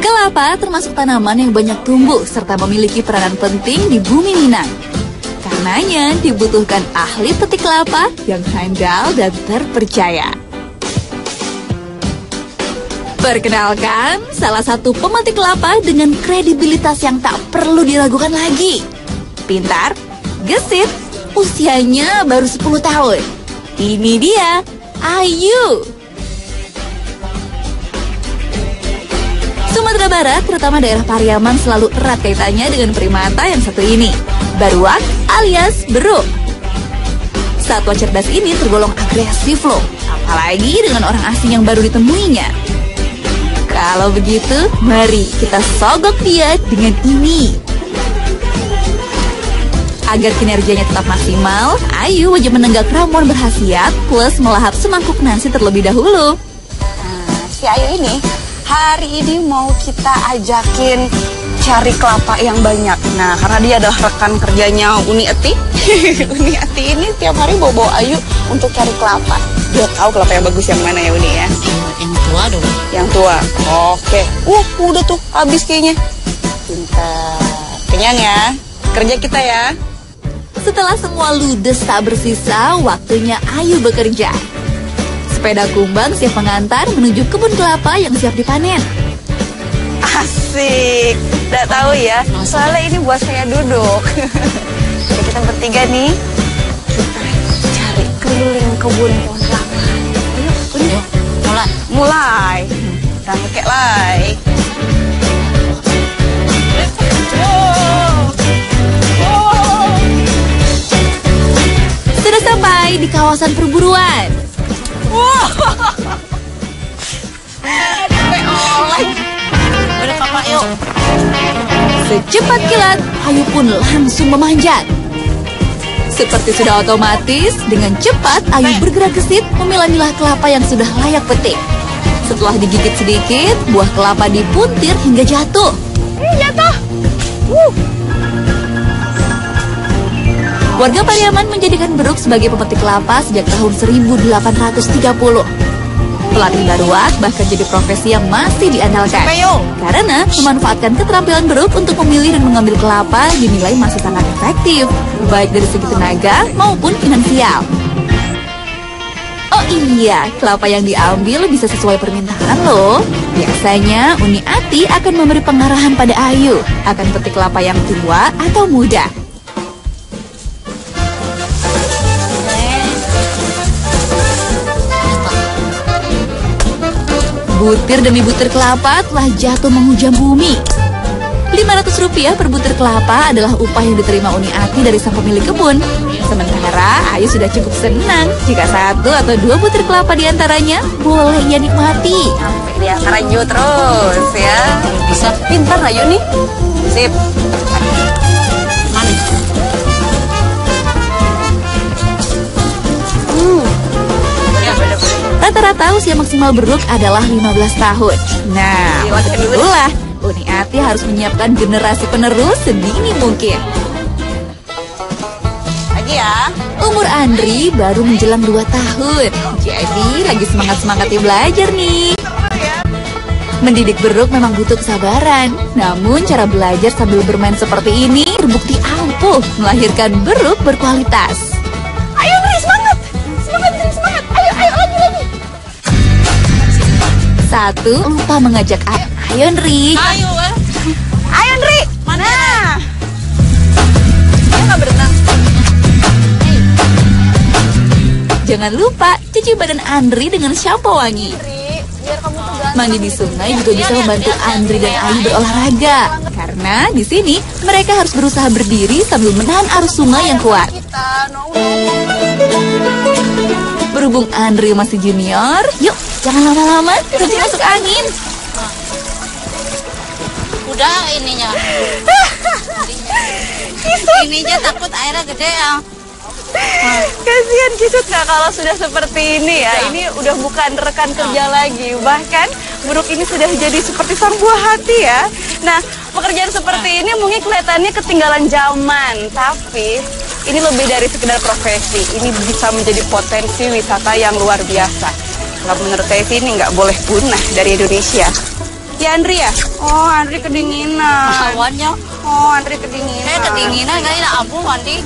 Kelapa termasuk tanaman yang banyak tumbuh serta memiliki peranan penting di bumi Minang. Karenanya dibutuhkan ahli petik kelapa yang handal dan terpercaya. Perkenalkan, salah satu pemetik kelapa dengan kredibilitas yang tak perlu diragukan lagi. Pintar, gesit, usianya baru 10 tahun. Ini dia, Ayu. Sumatera Barat, terutama daerah Pariaman selalu erat kaitannya dengan primata yang satu ini, Baruak alias beruk. Satwa cerdas ini tergolong agresif loh, apalagi dengan orang asing yang baru ditemuinya. Kalau begitu, mari kita sogok dia dengan ini. Agar kinerjanya tetap maksimal, Ayu wajib menenggak ramuan berhasiat plus melahap semangkuk nasi terlebih dahulu. Nah, si Ayu ini hari ini mau kita ajakin cari kelapa yang banyak. Nah, karena dia adalah rekan kerjanya Uni Eti. Uni Eti ini tiap hari bawa-bawa Ayu untuk cari kelapa. Dia tahu kelapa yang bagus yang mana ya Uni ya? Yang tua dong. Yang tua. Oke. Uh, udah tuh habis kayaknya. Pintar. Kenyang ya. Kerja kita ya. Setelah semua ludes tak bersisa, waktunya Ayu bekerja. Sepeda kumbang siap mengantar menuju kebun kelapa yang siap dipanen. Asik. Tidak tahu ya. Soalnya ini buat saya duduk. Jadi kita bertiga nih. Kawasan perburuan. Udah kakak yuk. Secepat kilat, Ayu pun langsung memanjat. Seperti sudah otomatis, dengan cepat Ayu bergerak gesit memilah-milah kelapa yang sudah layak petik. Setelah digigit sedikit, buah kelapa dipuntir hingga jatuh. Jatuh. Warga Pariaman menjadikan Beruk sebagai pemetik kelapa sejak tahun 1830. Pelatih Baruak bahkan jadi profesi yang masih diandalkan. Karena memanfaatkan keterampilan Beruk untuk memilih dan mengambil kelapa dinilai masih sangat efektif, baik dari segi tenaga maupun finansial. Oh iya, kelapa yang diambil bisa sesuai permintaan loh. Biasanya Uni Ati akan memberi pengarahan pada Ayu akan petik kelapa yang tua atau muda. Butir demi butir kelapa telah jatuh menghujam bumi. 500 rupiah per butir kelapa adalah upah yang diterima Uni Ati dari sang pemilik kebun. Sementara Ayu sudah cukup senang jika satu atau dua butir kelapa di antaranya boleh ia nikmati. Dia teraju terus ya. Bisa. Pintar Ayu nih. Sip. Rata-rata usia maksimal beruk adalah 15 tahun. Nah, Iya, untuk itulah Uni Ati harus menyiapkan generasi penerus sedini mungkin. Lagi ya. Umur Andri baru menjelang 2 tahun. Jadi lagi semangat-semangatnya belajar nih. Mendidik beruk memang butuh kesabaran. Namun cara belajar sambil bermain seperti ini terbukti ampuh melahirkan beruk berkualitas. Satu, lupa mengajak A- Ayo Nri. Ayo eh. Ayo Andri. Mana? Dia nggak berenang. Jangan lupa cuci badan Andri dengan shampoo wangi. Andri, biar kamu tuh. Mandi di sungai juga bisa membantu Andri dan Ayu berolahraga. Karena di sini mereka harus berusaha berdiri sambil menahan arus sungai yang kuat. Berhubung Andri masih junior, yuk jangan lama-lama, nanti masuk angin. Udah ininya. ininya takut airnya gede ya. Kasihan Kisut nggak kalau sudah seperti ini ya. Ini udah bukan rekan kerja lagi. Bahkan buruk ini sudah jadi seperti sang buah hati ya. Nah, pekerjaan seperti ini mungkin kelihatannya ketinggalan zaman. Tapi ini lebih dari sekedar profesi. Ini bisa menjadi potensi wisata yang luar biasa. Kalau menurut saya sih ini nggak boleh punah dari Indonesia. Ya Andri ya? Oh, Andri kedinginan. Awannya. Oh, Andri kedinginan. Eh kedinginan kali lah ampun mandi.